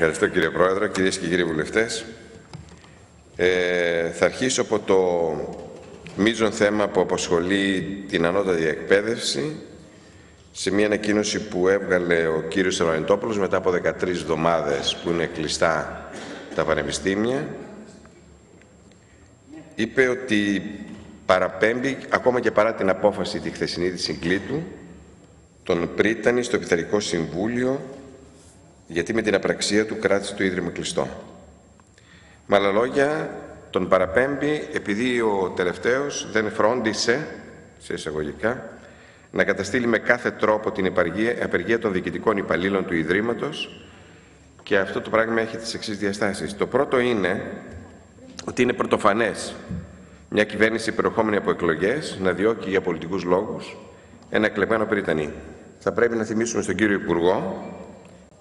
Ευχαριστώ κύριε Πρόεδρε, κυρίες και κύριοι βουλευτές. Ε, θα αρχίσω από το μείζον θέμα που απασχολεί την ανώτατη εκπαίδευση σε μια ανακοίνωση που έβγαλε ο κύριος Ροϊντόπουλος μετά από 13 εβδομάδες που είναι κλειστά τα πανεπιστήμια είπε ότι παραπέμπει ακόμα και παρά την απόφαση τη χθεσινή της συγκλήτου τον πρίτανη στο Επιθαρικό Συμβούλιο γιατί με την απραξία του κράτησε το Ίδρυμα κλειστό. Με άλλα λόγια, τον παραπέμπει επειδή ο τελευταίος δεν φρόντισε, σε εισαγωγικά, να καταστήλει με κάθε τρόπο την απεργία των διοικητικών υπαλλήλων του Ιδρύματος και αυτό το πράγμα έχει τις εξής διαστάσεις. Το πρώτο είναι ότι είναι πρωτοφανές μια κυβέρνηση προερχόμενη από εκλογές να διώκει για πολιτικούς λόγους ένα εκλεγμένο Πρίτανη. Θα πρέπει να θυμίσουμε στον κύριο Υπουργό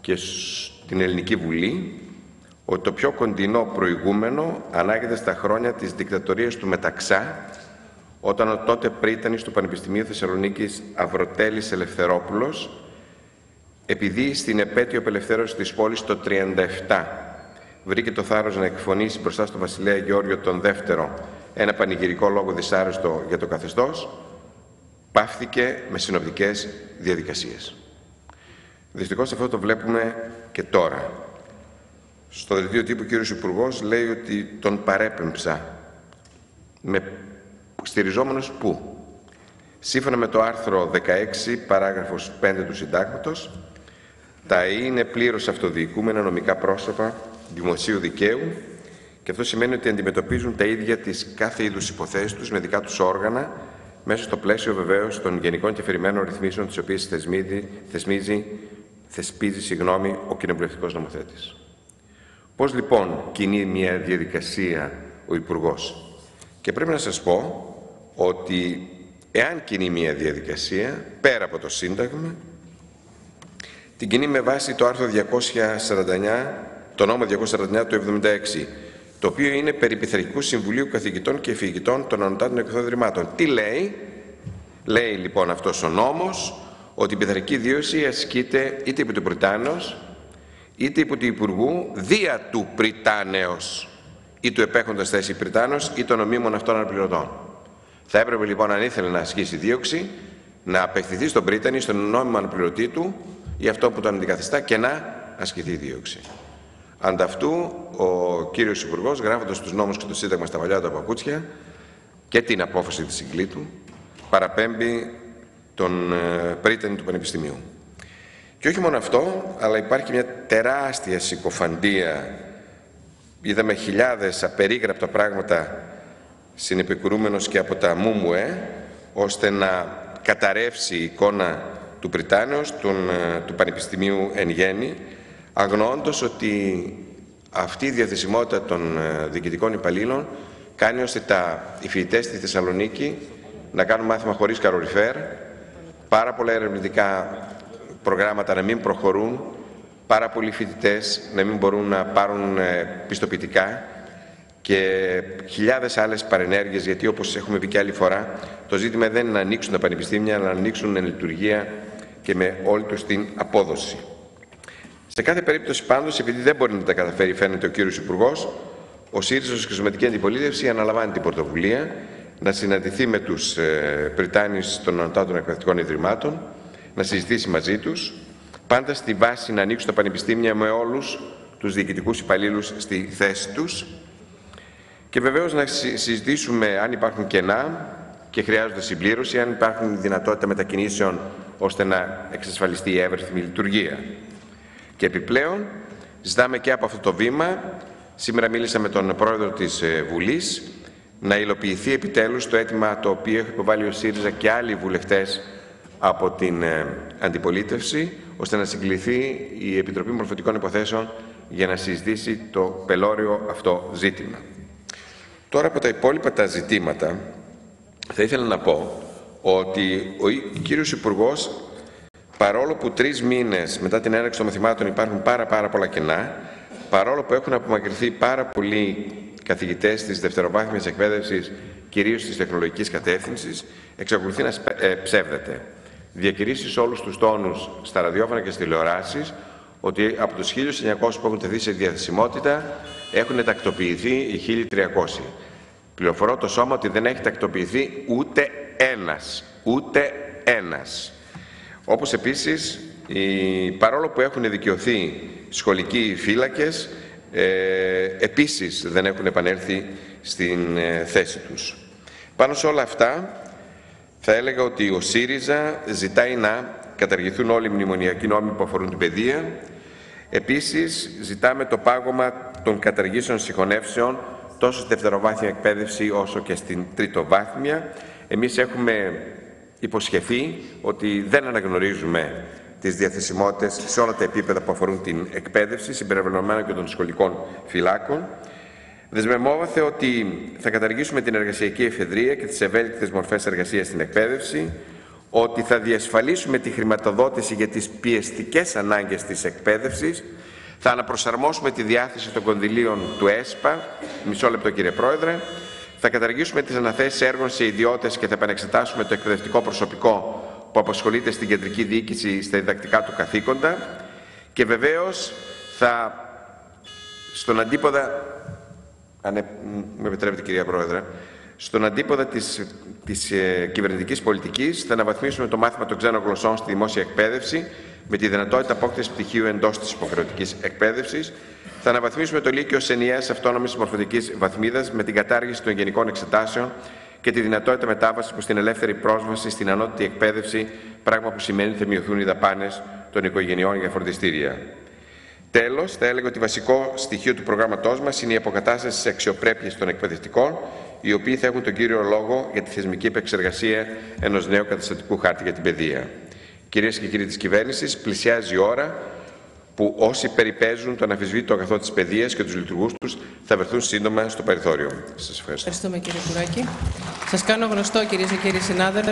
και στην Ελληνική Βουλή ότι το πιο κοντινό προηγούμενο ανάγεται στα χρόνια της δικτατορίας του Μεταξά όταν ο τότε πρίτανης του Πανεπιστημίου Θεσσαλονίκης Αυροτέλης Ελευθερόπουλος επειδή στην επέτειο απελευθέρωσης της πόλης το 1937 βρήκε το θάρρος να εκφωνήσει μπροστά στον βασιλέα Γεώργιο τον Δεύτερο ένα πανηγυρικό λόγο δυσάρεστο για το καθεστώς, πάυθηκε με συνοπτικές διαδικασίες. Δυστυχώς αυτό το βλέπουμε και τώρα. Στο δελτίο τύπου ο κύριος Υπουργός λέει ότι τον παρέπεμψα με στηριζόμενος πού; Σύμφωνα με το άρθρο 16 παράγραφος 5 του συντάγματος τα είναι πλήρως αυτοδιοικούμενα νομικά πρόσωπα δημοσίου δικαίου και αυτό σημαίνει ότι αντιμετωπίζουν τα ίδια τις κάθε είδους υποθέσεις τους με δικά τους όργανα μέσα στο πλαίσιο βεβαίως των γενικών και αφηρημένων ρυθμίσεων τις οποίες θεσμίζει, θεσμίζει θεσπίζει συγγνώμη, ο κοινοβουλευτικός νομοθέτης. Πώς λοιπόν κινεί μια διαδικασία ο υπουργός; Και πρέπει να σας πω ότι εάν κινεί μια διαδικασία πέρα από το Σύνταγμα την κινεί με βάση το άρθρο 249, το νόμο 249 του 76, το οποίο είναι περί Πειθαρχικού Συμβουλίου Καθηγητών και Εφηγητών των Ανωτάτων Εκδοδρυμάτων. Τι λέει, λέει λοιπόν αυτός ο νόμος, ότι η πειθαρχική δίωση ασκείται είτε υπό του Πριτάνεως, είτε υπό του Υπουργού, δια του Πριτάνεως ή του επέχοντας θέση Πριτάνεως ή των ομίμων αυτών αναπληρωτών. Θα έπρεπε λοιπόν αν ήθελε να ασκήσει δίωξη, να απευθυνθεί στον Πρίτανη, στον νόμιμο αναπληρωτή του ή αυτό που τον αντικαθιστά και να ασκηθεί δίωξη. Ανταυτού, ο κύριος Υπουργός, γράφοντας τους νόμους και το Σύνταγμα στα παλιά του παπούτσια και την απόφαση της συγκλήτου, παραπέμπει τον ε, πρίτανη του Πανεπιστημίου. Και όχι μόνο αυτό, αλλά υπάρχει μια τεράστια συκοφαντία. Είδαμε χιλιάδες απερίγραπτα πράγματα συνεπικουρούμενος και από τα ΜΟΜΟΕ, ώστε να καταρρεύσει η εικόνα του Πριτάνεως, ε, του Πανεπιστημίου εν γέννη, αγνοώντας ότι αυτή η διαθεσιμότητα των ε, διοικητικών υπαλλήλων κάνει ώστε τα, οι φοιτητές στη Θεσσαλονίκη να κάνουν μάθημα χωρίς καροριφέρ, πάρα πολλά ερευνητικά προγράμματα να μην προχωρούν, πάρα πολλοί φοιτητές να μην μπορούν να πάρουν ε, πιστοποιητικά και χιλιάδες άλλες παρενέργειες, γιατί όπως έχουμε πει και άλλη φορά, το ζήτημα δεν είναι να ανοίξουν τα πανεπιστήμια, αλλά να ανοίξουν εν λειτουργία και με όλη τους την απόδοση. Σε κάθε περίπτωση πάντως, επειδή δεν μπορεί να τα καταφέρει φαίνεται ο κύριος Υπουργός, ο ΣΥΡΙΖΑ ως Χρησιμετική Αντιπολίτευση αναλαμβάνει την πρωτοβουλία να συναντηθεί με τους ε, Πριτάνης των Ανωτάτων Εκπαιδευτικών Ιδρυμάτων, να συζητήσει μαζί τους, πάντα στη βάση να ανοίξουν τα πανεπιστήμια με όλους τους διοικητικούς υπαλλήλους στη θέση τους και βεβαίως να συζητήσουμε αν υπάρχουν κενά και χρειάζονται συμπλήρωση, αν υπάρχουν δυνατότητα μετακινήσεων ώστε να εξασφαλιστεί η εύρυθμη λειτουργία. Και επιπλέον ζητάμε και από αυτό το βήμα, σήμερα μίλησα με τον πρόεδρο της ε, Βουλής, να υλοποιηθεί επιτέλους το αίτημα το οποίο έχει υποβάλει ο ΣΥΡΙΖΑ και άλλοι βουλευτές από την ε, αντιπολίτευση, ώστε να συγκληθεί η Επιτροπή Μορφωτικών Υποθέσεων για να συζητήσει το πελώριο αυτό ζήτημα. Τώρα από τα υπόλοιπα τα ζητήματα θα ήθελα να πω ότι ο κύριος υπουργός, παρόλο που τρεις μήνες μετά την έναρξη των μαθημάτων υπάρχουν πάρα πάρα πολλά κενά, παρόλο που έχουν απομακρυνθεί πάρα πολλοί καθηγητές της δευτεροβάθμιας εκπαίδευσης, κυρίως της τεχνολογικής κατεύθυνσης, εξακολουθεί να ε, ψεύδεται. Διακηρύσεις όλους τους τόνους στα ραδιόφωνα και στις τηλεοράσεις ότι από τους 1.900 που έχουν τεθεί σε διαθεσιμότητα έχουν τακτοποιηθεί οι 1.300. Πληροφορώ το σώμα ότι δεν έχει τακτοποιηθεί ούτε ένας. Ούτε ένας. Όπως επίσης, παρόλο που έχουν δικαιωθεί σχολικοί φύλακες, ε, επίσης δεν έχουν επανέλθει στην ε, θέση τους. Πάνω σε όλα αυτά, θα έλεγα ότι ο ΣΥΡΙΖΑ ζητάει να καταργηθούν όλοι οι μνημονιακοί νόμοι που αφορούν την παιδεία. Επίσης, ζητάμε το πάγωμα των καταργήσεων συγχωνεύσεων τόσο στη δευτεροβάθμια εκπαίδευση όσο και στην τριτοβάθμια. Εμείς έχουμε υποσχεθεί ότι δεν αναγνωρίζουμε τις διαθεσιμότητες σε όλα τα επίπεδα που αφορούν την εκπαίδευση, συμπεριλαμβανομένων και των σχολικών φυλάκων. Δεσμευόμαστε ότι θα καταργήσουμε την εργασιακή εφεδρεία και τις ευέλικτες μορφές εργασίας στην εκπαίδευση, ότι θα διασφαλίσουμε τη χρηματοδότηση για τις πιεστικές ανάγκες της εκπαίδευσης, θα αναπροσαρμόσουμε τη διάθεση των κονδυλίων του ΕΣΠΑ, μισό λεπτό κύριε Πρόεδρε, θα καταργήσουμε τις αναθέσεις έργων σε ιδιώτες και θα επανεξετάσουμε το εκπαιδευτικό προσωπικό που απασχολείται στην κεντρική διοίκηση στα διδακτικά του καθήκοντα και βεβαίως θα στον αντίποδα, αν με επιτρέπετε κυρία Πρόεδρε, στον αντίποδα της, της ε, κυβερνητικής πολιτικής θα αναβαθμίσουμε το μάθημα των ξένων γλωσσών στη δημόσια εκπαίδευση με τη δυνατότητα απόκτησης πτυχίου εντός της υποχρεωτικής εκπαίδευσης. Θα αναβαθμίσουμε το Λύκειο σε ενιαία αυτόνομη μορφωτικής βαθμίδας με την κατάργηση των γενικών εξετάσεων και τη δυνατότητα μετάβασης προς την ελεύθερη πρόσβαση στην ανώτατη εκπαίδευση, πράγμα που σημαίνει ότι θα μειωθούν οι δαπάνες των οικογενειών για φροντιστήρια. Τέλος, θα έλεγα ότι βασικό στοιχείο του προγράμματός μας είναι η αποκατάσταση της αξιοπρέπειας των εκπαιδευτικών, οι οποίοι θα έχουν τον κύριο λόγο για τη θεσμική επεξεργασία ενός νέου καταστατικού χάρτη για την παιδεία. Κυρίες και κύριοι της κυβέρνησης, πλησιάζει η ώρα που όσοι περιπέζουν τον αφισβήτητο αγαθό της παιδείας και τους λειτουργούς τους θα βρεθούν σύντομα στο περιθώριο. Σας ευχαριστώ. Ευχαριστούμε κύριε Κουράκη. Σας κάνω γνωστό κυρίες και κύριοι συνάδελφοι.